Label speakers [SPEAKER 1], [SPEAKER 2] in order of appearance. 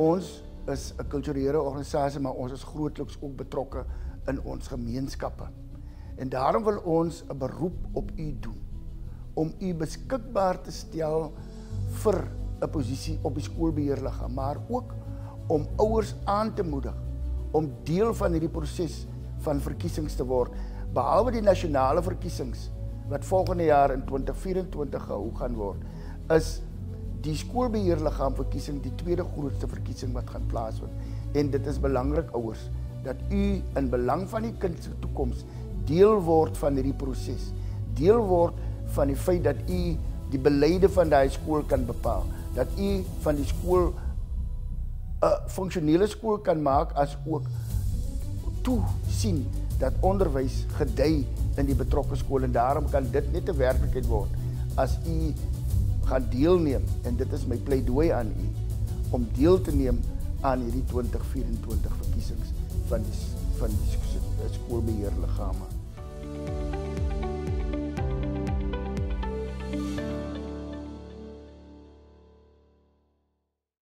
[SPEAKER 1] Ons is 'n kulturele organisasie, maar ons is grootliks ook betrokke in ons gemeenskappe. En daarom wil ons 'n beroep op u doen om u beskikbaar te stel vir 'n posisie op die skoolbeheerliggaam, maar ook om ouers aan te moedig om deel van hierdie proses van verkiesings te word, behalwe die nasionale verkiesings wat volgende jaar in 2024 gehou gaan word, is die skoolbeheerliggaam verkiesing die tweede grootste verkiesing wat gaan plaasvind. En dit is belangrik ouers dat u in belang van die kind se toekoms deel word van hierdie proses. Deel word van die feit dat u die beleide van daai skool kan bepaal, dat u van die skool 'n funksionele skool kan maak as ook toe sien dat onderwys gedei in die betrokke skool en daarom kan dit net 'n werklikheid word as u gaan deelneem en dit is my pleidooi aan u om deel te neem aan hierdie 2024 verkiesings van die van die skoolbeheerliggame